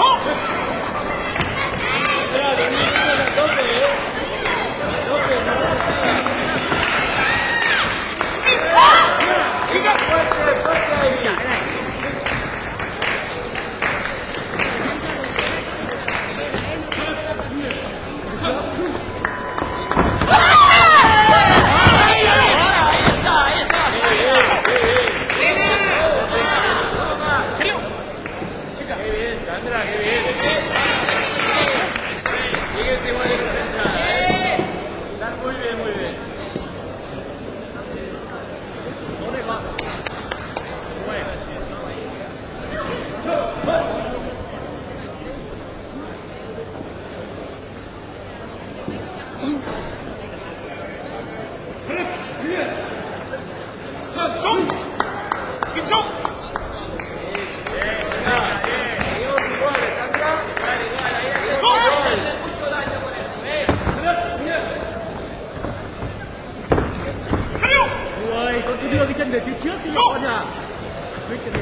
好。Kim con cứ đưa cái chân về phía trước thì nhỏ con nhà Minh chân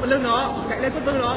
vào lưng nó, chạy lên quất lưng nó.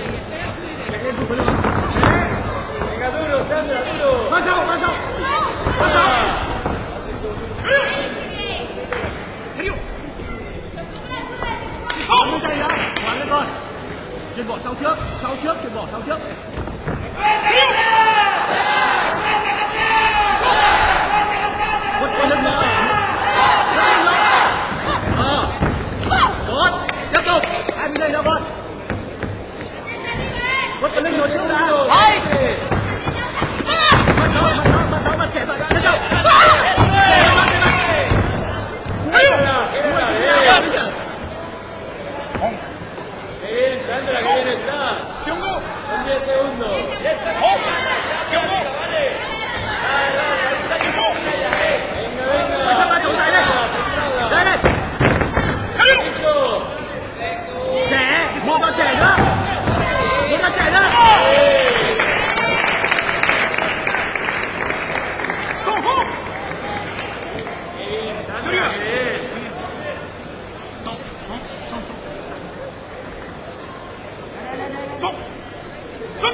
lên bỏ sau trước, sau trước, chuyển bỏ sau trước. Sandra, que bien estás. Son 10 segundos. ¡Venga, venga! ¡Dale! ¡Dale! ¡Dale! ¡Dale! ¡Dale! 走走